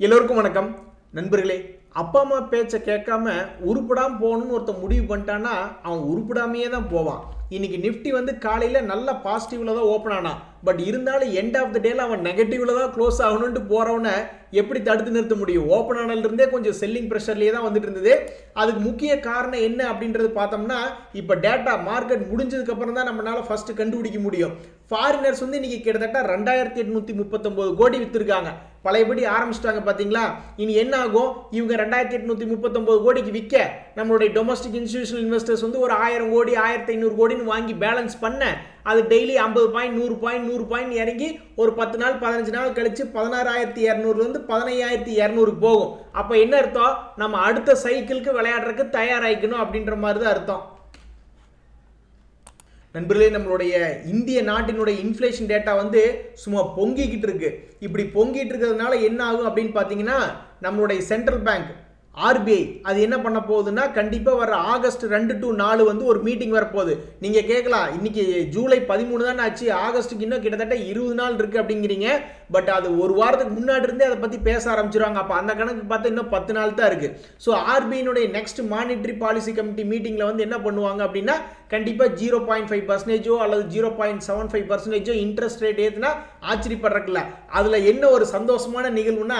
எல்லோருக்கும் வணக்கம். நண்பர்களே அப்பா அம்மா பேச்சை கேட்காம உருப்படாமல் போகணும்னு ஒருத்தன் முடிவு பண்ணிட்டான்னா அவன் உருப்படாமையே தான் போவான். இன்னைக்கு நிஃப்டி வந்து காலையில் நல்ல பாசிட்டிவில் தான் ஓப்பன் ஆனான் பட் இருந்தாலும் எண்ட் ஆஃப் த டேல அவன் நெகட்டிவில் தான் க்ளோஸ் ஆகணும்ட்டு போகிறவனை எப்படி தடுத்து நிறுத்த முடியும்? ஓப்பன் ஆனதுலேருந்தே கொஞ்சம் செல்லிங் ப்ரெஷர்லேயே தான் வந்துட்டு இருந்தது. அதுக்கு முக்கிய காரணம் என்ன அப்படின்றது பார்த்தோம்னா இப்போ டேட்டா மார்க்கெட் முடிஞ்சதுக்கப்புறம் தான் நம்மளால் ஃபஸ்ட்டு கண்டுபிடிக்க முடியும். ஃபாரினர்ஸ் வந்து இன்னைக்கு கிட்டத்தட்ட ரெண்டாயிரத்தி எட்நூற்றி முப்பத்தொம்போது கோடி விற்றுருக்காங்க பழையபடி ஆரம்பிச்சிட்டாங்க பார்த்தீங்களா இனி என்ன ஆகும் இவங்க ரெண்டாயிரத்தி எட்நூற்றி முப்பத்தொம்போது கோடிக்கு விற்க நம்மளுடைய டொமஸ்டிக் இன்ஸ்டியூஷனல் இன்வெஸ்டர்ஸ் வந்து ஒரு ஆயிரம் கோடி ஆயிரத்தி ஐநூறு கோடின்னு வாங்கி பேலன்ஸ் பண்ண அது டெய்லி ஐம்பது பாயிண்ட் நூறு பாயிண்ட் நூறு பாயிண்ட் இறங்கி ஒரு பத்து நாள் பதினஞ்சு நாள் கழித்து பதினாறாயிரத்தி இரநூறுலேருந்து பதினையாயிரத்தி இரநூறுக்கு போகும். அப்போ என்ன அர்த்தம்? நம்ம அடுத்த சைக்கிளுக்கு விளையாடுறதுக்கு தயாராகிக்கணும் அப்படின்ற மாதிரி தான் அர்த்தம். நண்பர்களே நம்மளுடைய இந்திய நாட்டினுடைய இன்ஃப்ளேஷன் டேட்டா வந்து சும்மா பொங்கிக்கிட்டு இருக்கு. இப்படி பொங்கிட்டு இருக்கிறதுனால என்ன ஆகும் அப்படின்னு பார்த்தீங்கன்னா நம்மளுடைய சென்ட்ரல் பேங்க் ஆர்பிஐ அது என்ன பண்ண போகுதுன்னா கண்டிப்பாக வர ஆகஸ்ட் ரெண்டு டு நாலு வந்து ஒரு மீட்டிங் வரப்போகுது. நீங்கள் கேட்கலாம் இன்னைக்கு ஜூலை பதிமூணு தானே ஆச்சு ஆகஸ்ட்டுக்கு இன்னும் கிட்டத்தட்ட இருபது நாள் இருக்குது அப்படிங்கிறீங்க. பட் அது ஒரு வாரத்துக்கு முன்னாடி இருந்தே அதை பற்றி பேச ஆரம்பிச்சிருவாங்க. அப்போ அந்த கணக்கு பார்த்தா இன்னும் பத்து நாள் தான் இருக்குது ஸோ ஆர்பிஐனுடைய நெக்ஸ்ட் மானிட்டரி பாலிசி கமிட்டி மீட்டிங்கில் வந்து என்ன பண்ணுவாங்க அப்படின்னா கண்டிப்பாக ஜீரோ பாயிண்ட் ஃபைவ் பர்சன்டேஜோ அல்லது ஜீரோ பாயிண்ட் செவன் ஃபைவ் பர்சன்டேஜோ இன்ட்ரெஸ்ட் ரேட் ஏற்றுனா ஆச்சரியப்படுறக்கில்ல அதில் என்ன ஒரு சந்தோஷமான நிகழ்வுனா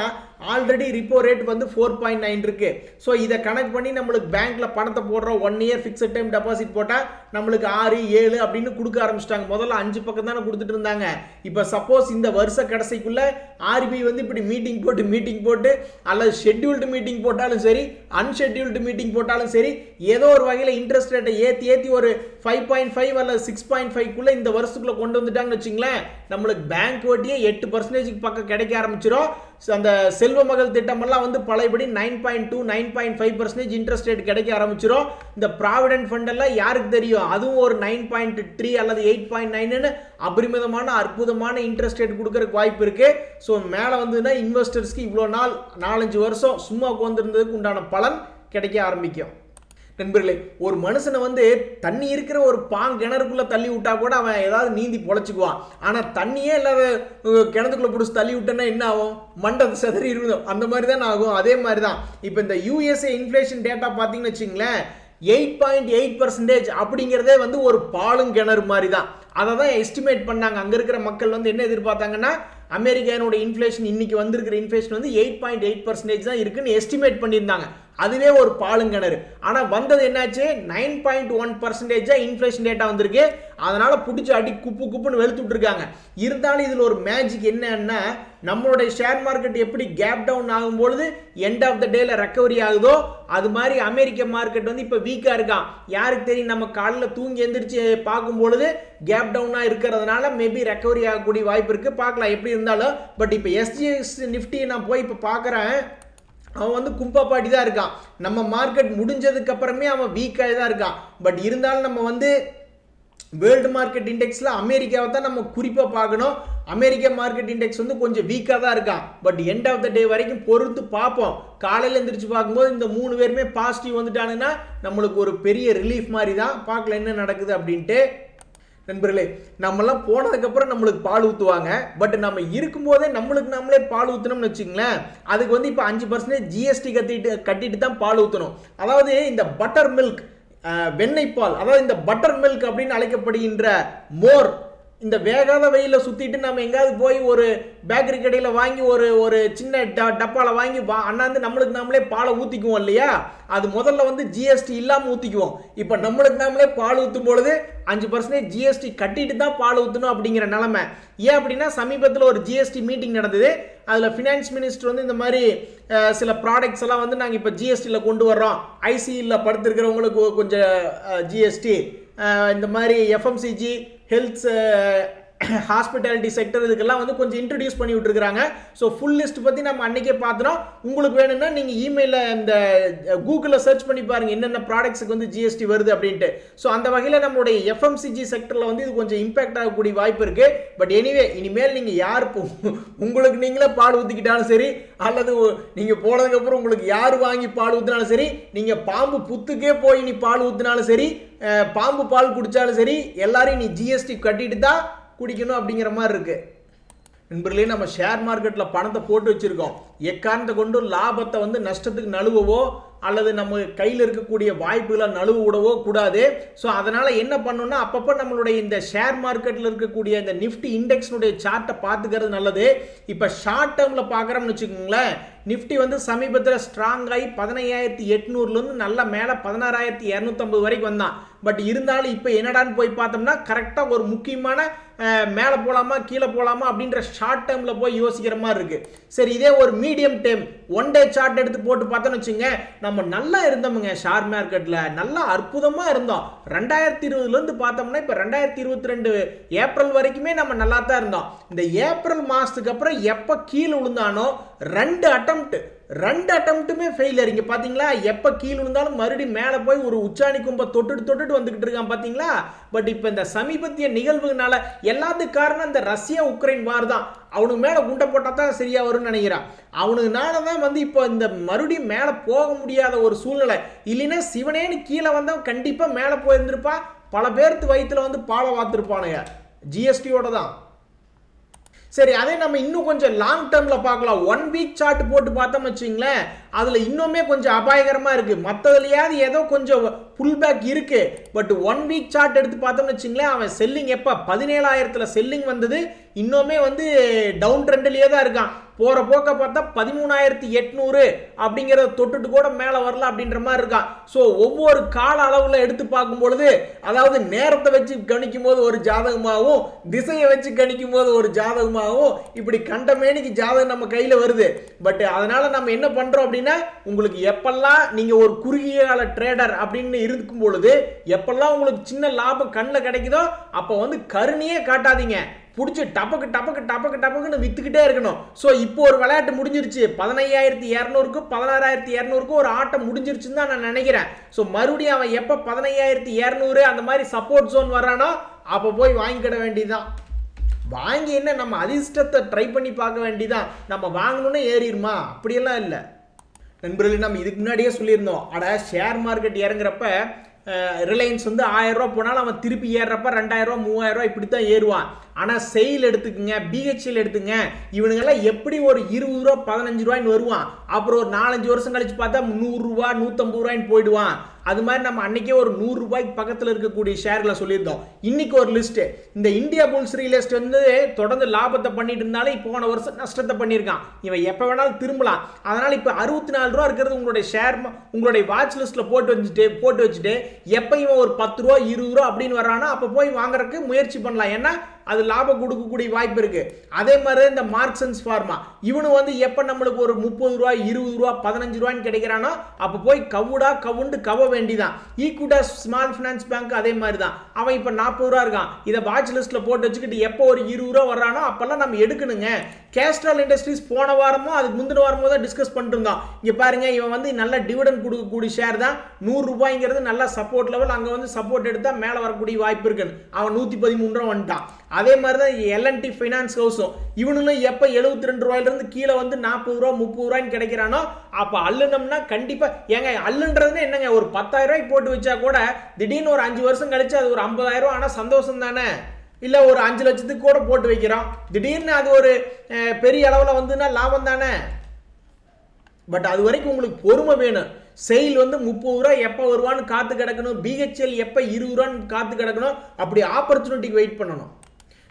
ஆல்ரெடி ரிப்போ ரேட் வந்து ஃபோர் பாயிண்ட் நைன் இருக்குது ஸோ இதை கணக்கு பண்ணி நம்மளுக்கு பேங்க்கில் பணத்தை போடுறோம் one year fixed time deposit போட்டால் நம்மளுக்கு ஆறு ஏழு அப்படின்னு கொடுக்க ஆரம்பிச்சிட்டாங்க. முதல்ல அஞ்சு பக்கம் தானே கொடுத்துட்டு இருந்தாங்க. இப்போ சப்போஸ் இந்த வருஷ கடைசிக்குள்ளே ஆர்பிஐ வந்து இப்படி மீட்டிங் போட்டு மீட்டிங் போட்டு அல்லது ஷெட்யூல்டு மீட்டிங் போட்டாலும் சரி அன்ஷெட்யூல்டு மீட்டிங் போட்டாலும் சரி ஏதோ ஒரு வகையில் இன்ட்ரெஸ்ட் ரேட்டை ஏற்றி ஏற்றி ஒரு ஃபைவ் பாயிண்ட் ஃபைவ் அல்லது சிக்ஸ் பாயிண்ட் ஃபைவ்க்குள்ளே இந்த வருஷத்துக்குள்ளே கொண்டு வந்துட்டாங்கன்னு வச்சுங்களேன் நம்மளுக்கு பேங்க் வட்டியே எட்டு பர்சன்டேஜுக்கு பக்கம் கிடைக்க ஆரம்பிச்சிடும் அந்த செல்வ மகள் திட்டமெல்லாம் வந்து பழையபடி nine point two nine point five percentage interest rate கிடைக்க ஆரம்பிச்சிடும் இந்த ப்ராவிடென்ட் ஃபண்டெல்லாம் யாருக்கு தெரியும்? அதுவும் ஒரு நைன் பாயிண்ட் த்ரீ அல்லது எயிட் பாயிண்ட் நைனுன்னு அபரிமிதமான அற்புதமான இன்ட்ரெஸ்ட் ரேட் கொடுக்கறதுக்கு வாய்ப்பு இருக்குது ஸோ மேலே வந்துன்னா இன்வெஸ்டர்ஸ்க்கு இவ்வளோ நாள் நாலஞ்சு வருஷம் சும்மா உட்காந்துருந்ததுக்கு உண்டான பலன் கிடைக்க ஆரம்பிக்கும். நண்பர்களே ஒரு மனுஷனை வந்து தண்ணி இருக்கிற ஒரு பாங் கிணறுக்குள்ளே தள்ளி விட்டா கூட அவன் ஏதாவது நீந்தி பொழைச்சிக்குவான். ஆனால் தண்ணியே இல்லாத கிணத்துக்குள்ளே பிடிச்சி தள்ளி விட்டேன்னா என்ன ஆகும்? மண்டை செதறி இருந்தோம் அந்த மாதிரி தான் ஆகும். அதே மாதிரி தான் இப்போ இந்த யூஎஸ்ஏ இன்ஃப்ளேஷன் டேட்டா பார்த்தீங்கன்னு வச்சுங்களேன் எயிட் பாயிண்ட் எயிட் பர்சன்டேஜ் அப்படிங்கிறதே வந்து ஒரு பாலும் கிணறு மாதிரி தான் அதை தான் எஸ்டிமேட் பண்ணாங்க. அங்கே இருக்கிற மக்கள் வந்து என்ன எதிர்பார்த்தாங்கன்னா அமெரிக்கானோட இன்ஃப்ளேஷன் இன்னைக்கு வந்திருக்கிற இன்ஃப்ளேஷன் வந்து எயிட் பாயிண்ட் எயிட் பர்சன்டேஜ் தான் இருக்குன்னு எஸ்டிமேட் பண்ணியிருந்தாங்க. அதுவே ஒரு பாலுங்கிணறு. ஆனால் வந்தது என்னாச்சு? நைன் பாயிண்ட் ஒன் பர்சன்டேஜாக இன்ஃப்ளேஷன் டேட்டா வந்திருக்கு. அதனால் பிடிச்சி அடி குப்பு குப்புன்னு வெளுத்து விட்டுருக்காங்க இருந்தாலும் இதில் ஒரு மேஜிக் என்னன்னா நம்மளுடைய ஷேர் மார்க்கெட் எப்படி கேப் டவுன் ஆகும்பொழுது எண்ட் ஆஃப் த டேல ரெக்கவரி ஆகுதோ அது மாதிரி அமெரிக்க மார்க்கெட் வந்து இப்போ வீக்காக இருக்கான் யாருக்கு தெரியும்? நம்ம காலில் தூங்கி எந்திரிச்சு பார்க்கும் பொழுது கேப் டவுனாக இருக்கிறதுனால மேபி ரெக்கவரி ஆகக்கூடிய வாய்ப்பு இருக்குது பார்க்கலாம் எப்படி இருந்தாலும். பட் இப்போ எஸ்ஜிஎஸ் நிஃப்டியை நான் போய் இப்போ பார்க்குறேன். அவன் வந்து கும்பாப்பாட்டி தான் இருக்கான். நம்ம மார்க்கெட் முடிஞ்சதுக்கு அப்புறமே அவன் வீக்காக தான் இருக்கான். பட் இருந்தாலும் நம்ம வந்து வேர்ல்டு மார்க்கெட் இண்டெக்ஸில் அமெரிக்காவை தான் நம்ம குறிப்பாக பார்க்கணும். அமெரிக்கா மார்க்கெட் இண்டெக்ஸ் வந்து கொஞ்சம் வீக்காக தான் இருக்கான். But end of the day வரைக்கும் பொறுத்து பார்ப்போம். காலையில் எந்திரிச்சு பார்க்கும்போது இந்த மூணு பேருமே பாசிட்டிவ் வந்துட்டானுங்கன்னா நம்மளுக்கு ஒரு பெரிய ரிலீஃப் மாதிரி தான். பார்க்கல என்ன நடக்குது அப்படின்ட்டு. நண்பர்களே நம்மலாம் போனதுக்கப்புறம் நம்மளுக்கு பால் ஊற்றுவாங்க பட் நம்ம இருக்கும்போதே நம்மளுக்கு நம்மளே பால் ஊற்றணும்னு வச்சுங்களேன் அதுக்கு வந்து இப்போ அஞ்சு பர்சன்டேஜ் ஜிஎஸ்டி கட்டிட்டு கட்டிட்டு தான் பால் ஊற்றணும் அதாவது இந்த பட்டர் மில்க் வெண்ணெய் பால் அதாவது இந்த பட்டர் மில்க் அப்படின்னு அழைக்கப்படுகின்ற மோர் இந்த வேகாத வெயிலில் சுற்றிட்டு நம்ம எங்கேயாவது போய் ஒரு பேக்கரி கடையில் வாங்கி ஒரு ஒரு சின்ன ட டப்பாவில் வாங்கி வா அண்ணாந்து நம்மளுக்கு நாமளே பாலை ஊற்றிக்குவோம் இல்லையா? அது முதல்ல வந்து ஜிஎஸ்டி இல்லாமல் ஊற்றிக்குவோம் இப்போ நம்மளுக்கு நாமளே பால் ஊற்றும் பொழுது அஞ்சு பர்சன்டேஜ் ஜிஎஸ்டி கட்டிட்டு தான் பால் ஊற்றணும் அப்படிங்கிற நிலமை. ஏன் அப்படின்னா சமீபத்தில் ஒரு ஜிஎஸ்டி மீட்டிங் நடந்தது. அதில் ஃபினான்ஸ் மினிஸ்டர் வந்து இந்த மாதிரி சில ப்ராடக்ட்ஸ் எல்லாம் வந்து நாங்கள் இப்போ ஜிஎஸ்டியில் கொண்டு வர்றோம். ஐசியில் படுத்திருக்கிறவங்களுக்கு கொஞ்சம் ஜிஎஸ்டி இந்த மாதிரி எஃப்எம்சிஜி ஹெல்த் ஹாஸ்பிட்டாலிட்டி செக்டர் இதுக்கெல்லாம் வந்து கொஞ்சம் இன்ட்ரடியூஸ் பண்ணி விட்டுருக்காங்க ஸோ ஃபுல் லிஸ்ட் பற்றி நம்ம அன்றைக்கே பார்த்துறோம் உங்களுக்கு வேணும்னா நீங்கள் இமெயிலில் இந்த கூகுளில் சர்ச் பண்ணி பாருங்கள் என்னென்ன ப்ராடக்ட்ஸுக்கு வந்து ஜிஎஸ்டி வருது அப்படின்ட்டு. ஸோ அந்த வகையில் நம்மளுடைய எஃப்எம்சிஜி செக்டரில் வந்து இது கொஞ்சம் இம்பாக்ட் ஆகக்கூடிய வாய்ப்பு இருக்குது பட் எனிவே இனிமேல் நீங்கள் யார் உங்களுக்கு நீங்களே பால் ஊற்றிக்கிட்டாலும் சரி அல்லது நீங்கள் போனதுக்கப்புறம் உங்களுக்கு யார் வாங்கி பால் ஊற்றினாலும் சரி நீங்கள் பாம்பு புத்துக்கே போய் நீ பால் ஊற்றினாலும் சரி பாம்பு பால் குடித்தாலும் சரி எல்லாரையும் நீ ஜிஎஸ்டி கட்டிட்டு தான் குடிக்கணும் அப்படிங்கிற மாதிரி இருக்குது நண்பர்களே நம்ம ஷேர் மார்க்கெட்டில் பணத்தை போட்டு வச்சுருக்கோம். எக்காரணத்தை கொண்டு லாபத்தை வந்து நஷ்டத்துக்கு நழுவவோ அல்லது நம்ம கையில் இருக்கக்கூடிய வாய்ப்புகளை நழுவ விடவோ கூடாது. ஸோ அதனால் என்ன பண்ணணும்னா அப்பப்போ நம்மளுடைய இந்த ஷேர் மார்க்கெட்டில் இருக்கக்கூடிய இந்த நிஃப்டி இண்டெக்ஸ்னுடைய சார்ட்டை பார்த்துக்கிறது நல்லது. இப்போ ஷார்ட் டேர்மில் பார்க்குறோம்னு வச்சுக்கோங்களேன் நிஃப்டி வந்து சமீபத்தில் ஸ்ட்ராங் ஆகி பதினையாயிரத்தி எட்நூறுலேருந்து நல்ல மேலே பதினாறாயிரத்தி இரநூத்தம்பது வரைக்கும் வந்தான். பட் இருந்தாலும் இப்போ என்னடான்னு போய் பார்த்தோம்னா கரெக்டாக ஒரு முக்கியமான மேலே போகலாமா கீழே போகலாமா அப்படின்ற ஷார்ட் டேர்மில் போய் யோசிக்கிற மாதிரி இருக்குது சரி இதே ஒரு medium time one day chart எடுத்து போட்டு பார்த்தோன்னு வச்சுங்க நம்ம நல்லா இருந்தோமுங்க ஷேர் மார்க்கெட்டில் நல்லா அற்புதமாக இருந்தோம். ரெண்டாயிரத்தி இருபதுலேருந்து பார்த்தோம்னா இப்போ ரெண்டாயிரத்தி இருபத்தி ரெண்டு ஏப்ரல் வரைக்குமே நம்ம நல்லா தான் இருந்தோம். இந்த ஏப்ரல் மாதத்துக்கு அப்புறம் எப்போ கீழே விழுந்தானோ ரெண்டு அட்டம் அட்டம்ப்ட் ரெண்டு அட்டம்ப்ட்டுமே ஃபெயிலியர் இங்கே பார்த்தீங்களா எப்போ கீழே விழுந்தாலும் மறுபடியும் மேலே போய் ஒரு உச்சாணி கும்பை தொட்டுட்டு தொட்டுட்டு வந்துக்கிட்டு இருக்கான் பார்த்தீங்களா பட் இப்போ இந்த சமீபத்திய நிகழ்வுனால எல்லாத்துக்கு காரணம் இந்த ரஷ்யா உக்ரைன் வார் தான். அவனுக்கு மேலே குண்டை போட்டால் தான் சரியாக வரும்னு நினைக்கிறான். அவனுக்குனால தான் வந்து இப்போ இந்த மறுபடியும் மேலே போக முடியாத ஒரு சூழ்நிலை. இல்லைன்னா சிவனேன்னு கீழே வந்தவன் கண்டிப்பாக மேலே போயிருந்திருப்பா பல பேர்த்து வயிற்றுல வந்து பாலை வாத்திருப்பானுங்க ஜிஎஸ்டியோட தான். சரி அதே நம்ம இன்னும் கொஞ்சம் லாங் டேர்மில் பார்க்கலாம். ஒன் வீக் சார்ட் போட்டு பார்த்தோம் வச்சிங்களேன் அதில் இன்னுமே கொஞ்சம் அபாயகரமாக இருக்குது மற்றதுலையாவது ஏதோ கொஞ்சம் புல் பேக் இருக்குது பட் ஒன் வீக் சார்ட் எடுத்து பார்த்தோம்னு வச்சிங்களேன் அவன் செல்லிங் எப்போ? பதினேழாயிரத்தில் செல்லிங் வந்தது. இன்னுமே வந்து டவுன் ட்ரெண்ட்லேயே தான் இருக்கான். போகிற போக்க பார்த்தா பதிமூணாயிரத்தி எட்நூறு அப்படிங்கிறத தொட்டுட்டு கூட மேலே வரல அப்படின்ற மாதிரி இருக்கான். ஸோ ஒவ்வொரு கால அளவில் எடுத்து பார்க்கும் பொழுது அதாவது நேரத்தை வச்சு கணிக்கும் போது ஒரு ஜாதகமாகவும் திசையை வச்சு கணிக்கும் போது ஒரு ஜாதகமாகவும் இப்படி கண்டமேனிக்கு ஜாதகம் நம்ம கையில் வருது. பட் அதனால் நம்ம என்ன பண்ணுறோம் அப்படின்னா உங்களுக்கு எப்பெல்லாம் நீங்கள் ஒரு குறுகிய கால ட்ரேடர் அப்படின்னு இருக்கும் பொழுது எப்பெல்லாம் உங்களுக்கு சின்ன லாபம் கண்ணில் கிடைக்குதோ அப்போ வந்து கருணையே காட்டாதீங்க. பிடிச்சி டப்பக்கு டப்பக்கு டப்பக்கு டப்பக்குன்னு வித்துக்கிட்டே இருக்கணும். ஸோ இப்போ ஒரு விளையாட்டு முடிஞ்சிருச்சு. பதினையாயிரத்தி இரநூறுக்கு பதினாறாயிரத்தி இரநூறுக்கு ஒரு ஆட்டம் முடிஞ்சிருச்சுன்னு தான் நான் நினைக்கிறேன். ஸோ மறுபடியும் அவன் எப்போ பதினையாயிரத்தி இரநூறு அந்த மாதிரி சப்போர்ட் ஜோன் வரானோ அப்போ போய் வாங்கிக்கிட வேண்டியதுதான். வாங்கி என்ன நம்ம அதிர்ஷ்டத்தை ட்ரை பண்ணி பார்க்க வேண்டியதான் நம்ம வாங்கணும்னு ஏறிடுமா? அப்படியெல்லாம் இல்லை. நண்பர்களே நம்ம இதுக்கு முன்னாடியே சொல்லியிருந்தோம். அட ஷேர் மார்க்கெட் இறங்குறப்ப ரிலையன்ஸ் வந்து ஆயிரம் போனாலும் அவன் திருப்பி ஏறுறப்ப ரெண்டாயிரம் ரூபா இப்படி தான் ஏறுவான். ஆனால் செயில் எடுத்துக்குங்க பிஹெச்எல் எடுத்துங்க. இவனுங்கெல்லாம் எப்படி ஒரு இருபது ரூபா பதினஞ்சு ரூபாய்ன்னு வருவான். அப்புறம் ஒரு நாலஞ்சு வருஷம் கழிச்சு பார்த்தா நூறுரூவா நூற்றம்பது ரூபாய்ன்னு போயிடுவான். அது மாதிரி நம்ம அன்னைக்கே ஒரு நூறுரூபாய்க்கு பக்கத்தில் இருக்கக்கூடிய ஷேர்களை சொல்லியிருந்தோம். இன்னைக்கு ஒரு லிஸ்ட்டு இந்த இந்தியா புல்ஸ் ரியல் வந்து தொடர்ந்து லாபத்தை பண்ணிட்டு இருந்தாலும் இப்போ போன வருஷம் நஷ்டத்தை பண்ணியிருக்கான். இவன் எப்போ வேணாலும் திரும்பலாம். அதனால் இப்போ அறுபத்தி நாலு ரூபா இருக்கிறது உங்களுடைய ஷேர் உங்களுடைய வாட்ச் லிஸ்ட்டில் போட்டு வச்சுட்டு போட்டு வச்சுட்டு எப்போ இவன் ஒரு பத்து ரூபா இருபது ரூபா அப்படின்னு வரானோ அப்போ போய் வாங்குறதுக்கு முயற்சி பண்ணலாம். ஏன்னா அது லாபம் கொடுக்கக்கூடிய வாய்ப்பு இருக்கு. அதே மாதிரி இந்த மார்க்சன்ஸ் ஃபார்மா இவனு வந்து எப்போ நம்மளுக்கு ஒரு முப்பது ரூபா இருபது ரூபா பதினஞ்சு ரூபான்னு கிடைக்கிறானோ அப்போ போய் கவுடா கவுண்டு கவ வேண்டிதான். ஈக்குவிட்டா ஸ்மால் ஃபினான்ஸ் பேங்க் அதே மாதிரி தான் அவன் இப்போ நாற்பது ரூபா இருக்கான். இதை வாட்ச் லிஸ்ட்டில் போட்டு வச்சுக்கிட்டு எப்போ ஒரு இருபது ரூபா வர்றானோ அப்போல்லாம் நம்ம எடுக்கணுங்க. கேஸ்ட்ரால் இண்டஸ்ட்ரீஸ் போன வாரமோ அதுக்கு முந்தின வாரமோ தான் டிஸ்கஸ் பண்ணிட்டு இருந்தோம் இங்கே பாருங்க இவன் வந்து நல்ல டிவிடன் கொடுக்கக்கூடிய ஷேர் தான். நூறு ரூபாய்ங்கிறது நல்ல சப்போர்ட் லெவல் அங்கே வந்து சப்போர்ட் எடுத்தால் மேலே வரக்கூடிய வாய்ப்பு இருக்குன்னு. அவன் நூற்றி பதிமூணு ரூபா வந்துட்டான். அதே மாதிரி தான் எல்என்டி ஃபைனான்ஸ் ஹவுஸும் இவனுங்களும் எப்போ எழுபத்தி ரெண்டு ரூபாயிலிருந்து கீழே வந்து நாற்பது ரூபா முப்பது ரூபாய்ன்னு கிடைக்கிறானோ அப்போ அள்ளுனோம்னா கண்டிப்பாக ஏங்க அள்ளுன்றதுன்னு என்னங்க ஒரு பத்தாயிரம் ரூபாய்க்கு போட்டு வச்சா கூட திடீர்னு ஒரு அஞ்சு வருஷம் கழிச்சு அது ஒரு ஐம்பதாயிரம் ரூபா ஆனால் சந்தோஷம் தானே? இல்லை ஒரு அஞ்சு லட்சத்துக்கு கூட போட்டு வைக்கிறோம் திடீர்னு அது ஒரு பெரிய அளவில் வந்துன்னா லாபம் தானே? பட் அது வரைக்கும் உங்களுக்கு பொறுமை வேணும். செயல் வந்து முப்பது ரூபா எப்போ வருவான்னு காத்து கிடக்கணும் பிஹெச்எல் எப்போ இருபது ரூபான்னு காத்து கிடக்கணும் அப்படி ஆப்பர்ச்சுனிட்டிக்கு வெயிட் பண்ணணும்.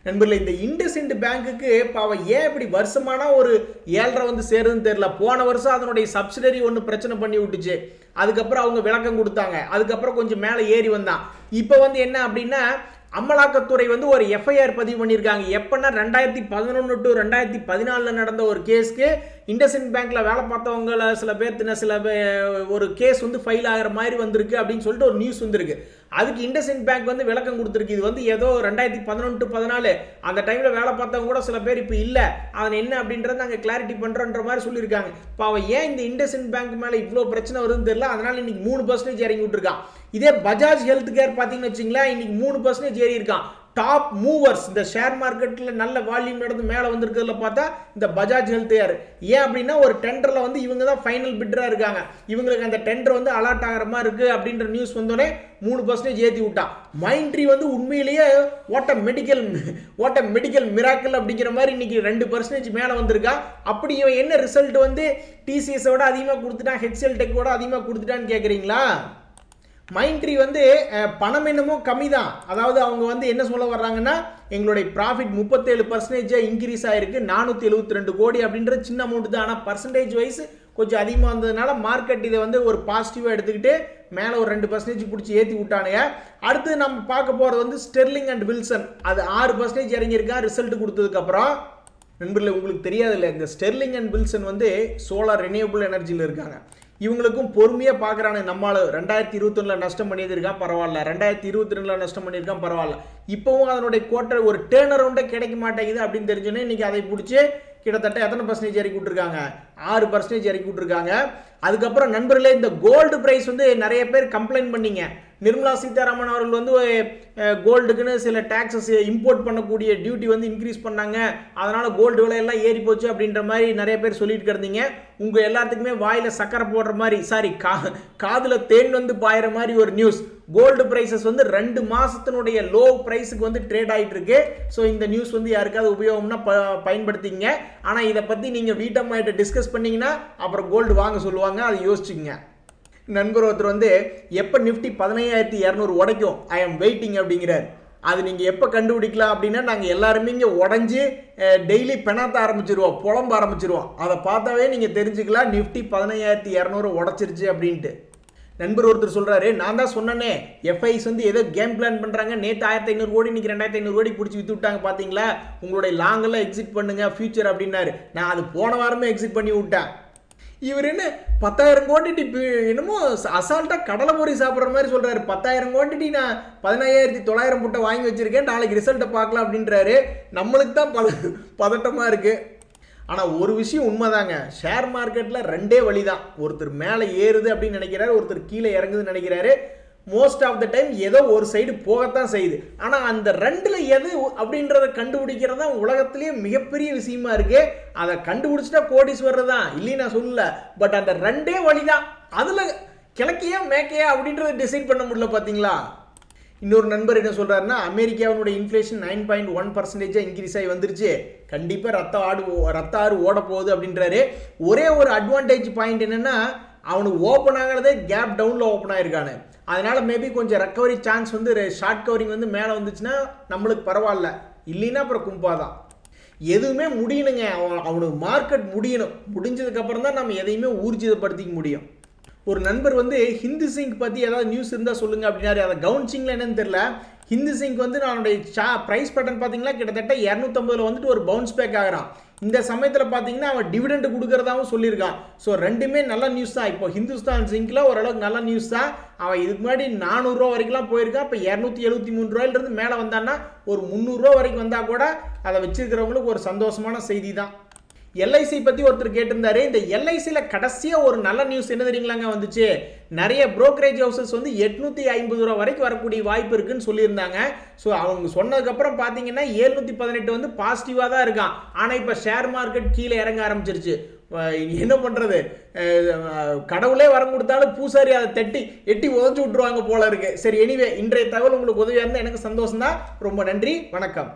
நண்பர்களே இந்த இண்டஸ்இண்ட் பேங்க்குக்கு இப்போ அவன் ஏன் இப்படி வருஷமான ஒரு ஏழரை வந்து சேருதுன்னு தெரியல. போன வருஷம் அதனுடைய சப்சிடரி ஒன்று பிரச்சனை பண்ணி விட்டுச்சு. அதுக்கப்புறம் அவங்க விளக்கம் கொடுத்தாங்க. அதுக்கப்புறம் கொஞ்சம் மேலே ஏறி வந்தான். இப்போ வந்து என்ன அப்படின்னா அமலாக்கத்துறை வந்து ஒரு எஃப்ஐஆர் பதிவு பண்ணியிருக்காங்க. எப்போன்னா ரெண்டாயிரத்தி பதினொன்று டு ரெண்டாயிரத்தி பதினாலில் நடந்த ஒரு கேஸ்க்கு இண்டஸ்இன் பேங்க்கில் வேலை பார்த்தவங்கள சில பேர்த்தின சில ஒரு கேஸ் வந்து ஃபைல் ஆகிற மாதிரி வந்திருக்கு அப்படின்னு சொல்லிட்டு ஒரு நியூஸ் வந்திருக்கு. அதுக்கு இண்டஸ்இண்ட் பேங்க் வந்து விளக்கம் கொடுத்துருக்கு. இது வந்து ஏதோ ரெண்டாயிரத்தி பதினொன்று டு பதினாலு. அந்த டைமில் வேலை பார்த்தவங்க கூட சில பேர் இப்போ இல்லை. அதன் என்ன அப்படின்றத நாங்கள் கிளாரிட்டி பண்ணுறோன்ற மாதிரி சொல்லியிருக்காங்க. இப்போ அவன் ஏன் இந்த இண்டஸ்இன் பேங்க் மேலே இவ்வளோ பிரச்சனை வருதுன்னு தெரியல. அதனால் இன்னைக்கு மூணு பர்சன்டேஜ் இறங்கி விட்டுருக்கான் இதே பஜாஜ் ஹெல்த் கேர் பார்த்தீங்கன்னு வச்சிங்களேன் இன்னைக்கு மூணு பர்சன்டேஜ் ஏறி இருக்கான். டாப் மூவர்ஸ் இந்த ஷேர் மார்க்கெட்டில் நல்ல வால்யூம் நடந்து மேலே வந்திருக்கிறதுல பார்த்தா இந்த பஜாஜ் ஹெல்த் ஏர் ஏன் அப்படின்னா ஒரு டெண்டரில் வந்து இவங்க தான் ஃபைனல் பிட்டராக இருக்காங்க. இவங்களுக்கு அந்த டெண்டர் வந்து அலாட் ஆகிற மாதிரி இருக்குது அப்படின்ற நியூஸ் வந்தோடனே மூணு பர்சன்டேஜ் ஏற்றி விட்டான். மைண்ட்ரி வந்து உண்மையிலேயே ஓட்ட மெடிக்கல் ஓட்ட மெடிக்கல் மிராக்கல் அப்படிங்கிற மாதிரி இன்னைக்கு ரெண்டு பர்சன்டேஜ் மேலே வந்திருக்கா. அப்படி இவன் என்ன ரிசல்ட் வந்து டிசிஎஸோட அதிகமாக கொடுத்துட்டான் ஹெச்எல் டெக்கோட அதிகமாக கொடுத்துட்டான்னு கேட்குறீங்களா மைண்ட்ரி வந்து பணம் என்னமோ கம்மி தான் அதாவது அவங்க வந்து என்ன சொல்ல வர்றாங்கன்னா எங்களுடைய ப்ராஃபிட் முப்பத்தேழு பர்சன்டேஜாக இன்க்ரீஸ் ஆகிருக்கு நானூற்றி எழுபத்தி ரெண்டு கோடி அப்படின்ற சின்ன அமௌண்ட் தான். ஆனால் பர்சன்டேஜ் வைஸ் கொஞ்சம் அதிகமாக வந்ததுனால மார்க்கெட் இதை வந்து ஒரு பாசிட்டிவாக எடுத்துக்கிட்டு மேலே ஒரு ரெண்டு பர்சன்டேஜ் பிடிச்சி ஏற்றி விட்டானுங்க. அடுத்து நம்ம பார்க்க போகிறது வந்து ஸ்டெர்லிங் அண்ட் வில்சன் அது ஆறு பர்சன்டேஜ் இறங்கியிருக்கான் ரிசல்ட் கொடுத்ததுக்கப்புறம் நண்பர்களே உங்களுக்கு தெரியாதில்ல இந்த ஸ்டெர்லிங் அண்ட் வில்சன் வந்து சோலார் ரெனியூபிள் எனர்ஜியில் இருக்காங்க. இவங்களுக்கும் பொறுமையாக பார்க்குறானு நம்மளால் ரெண்டாயிரத்தி இருபத்தொன்னில் நஷ்டம் பண்ணியிருக்கான் பரவாயில்ல. ரெண்டாயிரத்தி இருபத்தி ரெண்டில் நஷ்டம் பண்ணியிருக்கான் பரவாயில்ல. இப்போவும் அதனுடைய கோட்டர் ஒரு டேர்ன் அரவுண்டே கிடைக்க மாட்டேங்குது அப்படின்னு தெரிஞ்சோன்னே இன்றைக்கி அதை பிடிச்சி கிட்டத்தட்ட எத்தனை பர்சன்டேஜ் இறக்கி விட்ருக்காங்க ஆறு பர்சன்டேஜ் இறக்கி விட்ருக்காங்க அதுக்கப்புறம் நண்பர்களே இந்த கோல்டு ப்ரைஸ் வந்து நிறைய பேர் கம்ப்ளைண்ட் பண்ணிங்க. நிர்மலா சீதாராமன் அவர்கள் வந்து கோல்டுக்குன்னு சில டேக்ஸஸ் இம்போர்ட் பண்ணக்கூடிய டியூட்டி வந்து இன்க்ரீஸ் பண்ணாங்க. அதனால் கோல்டு விலையெல்லாம் ஏறி போச்சு அப்படின்ற மாதிரி நிறைய பேர் சொல்லிட்டு கிடந்தீங்க உங்கள் எல்லாத்துக்குமே வாயில் சக்கரை போடுற மாதிரி சாரி கா காதில் தேன் வந்து பாயிற மாதிரி ஒரு நியூஸ் கோல்டு ப்ரைஸஸ் வந்து ரெண்டு மாதத்தினுடைய லோ ப்ரைஸுக்கு வந்து ட்ரேட் ஆகிட்டு இருக்கு ஸோ இந்த நியூஸ் வந்து யாருக்காவது உபயோகம்னா ப பயன்படுத்திங்க. ஆனால் இதை பற்றி நீங்கள் வீட்டம்மாயிட்ட டிஸ்கஸ் பண்ணிங்கன்னா அப்புறம் கோல்டு வாங்க சொல்லுவாங்க. அதை யோசிச்சுங்க நண்பர் ஒருத்தர் வந்து எப்போ நிஃப்டி பதினையாயிரத்தி இரநூறு உடைக்கும்? ஐ எம் வெயிட்டிங் அப்படிங்கிறார். அது நீங்கள் எப்போ கண்டுபிடிக்கலாம் அப்படின்னா நாங்கள் எல்லாருமே இங்கே உடஞ்சி டெய்லி பிணத்த ஆரம்பிச்சிருவோம் புலம்ப ஆரம்பிச்சிருவோம். அதை பார்த்தாவே நீங்கள் தெரிஞ்சுக்கலாம் நிஃப்டி பதினையாயிரத்தி இரநூறு உடச்சிருச்சு அப்படின்ட்டு. நண்பர் ஒருத்தர் சொல்கிறாரு நான் தான் சொன்னேனே எஃப்ஐஸ் வந்து ஏதோ கேம் பிளான் பண்ணுறாங்க நேற்று ஆயிரத்தி ஐநூறு கோடி இன்றைக்கி ரெண்டாயிரத்தி ஐநூறு கோடி பிடிச்சி வித்து விட்டாங்க பார்த்தீங்களா உங்களுடைய லாங்கெல்லாம் எக்ஸிட் பண்ணுங்க ஃபியூச்சர் அப்படின்னாரு. நான் அது போன வாரமே எக்ஸிட் பண்ணி விட்டேன். இவர் என்ன பத்தாயிரம் குவான்டிட்டி என்னமோ அசால்ட்டாக கடலை பொறி சாப்பிட்ற மாதிரி சொல்கிறாரு பத்தாயிரம் குவான்டிட்டி நான் பதினாயிரத்தி தொள்ளாயிரம் புட்டை வாங்கி வச்சிருக்கேன். நாளைக்கு ரிசல்ட்டை பார்க்கலாம் அப்படின்றாரு. நம்மளுக்கு தான் பத பதட்டமாக இருக்குது ஆனால் ஒரு விஷயம் உண்மைதாங்க. ஷேர் மார்க்கெட்டில் ரெண்டே வழி தான் ஒருத்தர் மேலே ஏறுது அப்படின்னு நினைக்கிறாரு ஒருத்தர் கீழே இறங்குதுன்னு நினைக்கிறாரு. மோஸ்ட் ஆஃப் த டைம் ஏதோ ஒரு சைடு போகத்தான் செய்யுது. ஆனால் அந்த ரெண்டில் எது அப்படின்றத கண்டுபிடிக்கிறது தான் உலகத்திலேயே மிகப்பெரிய விஷயமா இருக்கு. அதை கண்டுபிடிச்சிட்டா கோடீஸ்வரர் தான் இல்லைன்னு நான் சொல்லல. பட் அந்த ரெண்டே வழி தான் அதில் கிழக்கையா மேக்கையா அப்படின்றத டிசைட் பண்ண முடியல பார்த்தீங்களா இன்னொரு நண்பர் என்ன சொல்கிறாருன்னா அமெரிக்காவினுடைய இன்ஃப்ளேஷன் நைன் பாயிண்ட் ஒன் பர்சன்டேஜாக இன்க்ரீஸ் ஆகி வந்துருச்சு. கண்டிப்பாக ரத்த ஆடு ரத்த ஆறு ஓட போகுது அப்படின்றாரு. ஒரே ஒரு அட்வான்டேஜ் பாயிண்ட் என்னென்னா அவனுக்கு ஓப்பன் ஆகிறதே கேப் டவுனில் ஓப்பன் ஆயிருக்கானு. அதனால மேபி கொஞ்சம் ரெக்கவரி சான்ஸ் வந்து ஷார்ட் கவரிங் வந்து மேலே வந்துச்சுன்னா நம்மளுக்கு பரவாயில்ல. இல்லைன்னா அப்புறம் கும்பாதான். எதுவுமே முடியணுங்க. அவன் அவனுக்கு மார்க்கெட் முடியணும். முடிஞ்சதுக்கப்புறம் தான் நம்ம எதையுமே ஊர்ஜிதப்படுத்திக்க முடியும். ஒரு நண்பர் வந்து ஹிந்து சிங்க் பற்றி ஏதாவது நியூஸ் இருந்தால் சொல்லுங்கள் அப்படின்னாரு. அதை கவுன்சிங்கில் என்னன்னு தெரியல. ஹிந்து சிங்க் வந்து நான் சா ப்ரைஸ் பேட்டர்ன் பார்த்தீங்கன்னா கிட்டத்தட்ட இரநூத்தம்பதுல வந்துட்டு ஒரு பவுன்ஸ் பேக் ஆகிறான். இந்த சமயத்தில் பார்த்தீங்கன்னா அவன் டிவிடெண்ட் கொடுக்கறதாவும் சொல்லியிருக்கான் ஸோ ரெண்டுமே நல்ல நியூஸ் தான். இப்போ ஹிந்துஸ்தான் சிங்கில் ஓரளவுக்கு நல்ல நியூஸ் தான். அவன் இதுக்கு முன்னாடி நானூறுரூவா வரைக்கும்லாம் போயிருக்கான் இப்போ இரநூத்தி எழுபத்தி மூணு ரூபாயிலிருந்து மேலே வந்தான்னா ஒரு முந்நூறுரூவா வரைக்கும் வந்தால் கூட அதை வச்சிருக்கிறவங்களுக்கு ஒரு சந்தோஷமான செய்தி தான். எல்ஐசி பற்றி ஒருத்தர் கேட்டிருந்தாரு. இந்த எல்ஐசியில் கடைசியாக ஒரு நல்ல நியூஸ் என்ன தெரியுங்களாங்க? வந்துச்சு. நிறைய ப்ரோக்கரேஜ் ஹவுசஸ் வந்து எட்நூற்றி ஐம்பது ரூபா வரைக்கும் வரக்கூடிய வாய்ப்பு இருக்குன்னு சொல்லியிருந்தாங்க. ஸோ அவங்க சொன்னதுக்கப்புறம் பார்த்தீங்கன்னா ஏழ்நூற்றி பதினெட்டு வந்து பாசிட்டிவாக தான் இருக்கான். ஆனால் இப்போ ஷேர் மார்க்கெட் கீழே இறங்க ஆரம்பிச்சிருச்சு. என்ன பண்ணுறது கடவுளே வரம் கொடுத்தாலும் பூசாரி அதை தட்டி எட்டி உதச்சி விட்ருவாங்க போல இருக்கு. சரி எனிவே இன்றைய தகவல் உங்களுக்கு உதவியாக இருந்தால் எனக்கு சந்தோஷம் தான் ரொம்ப நன்றி. வணக்கம்.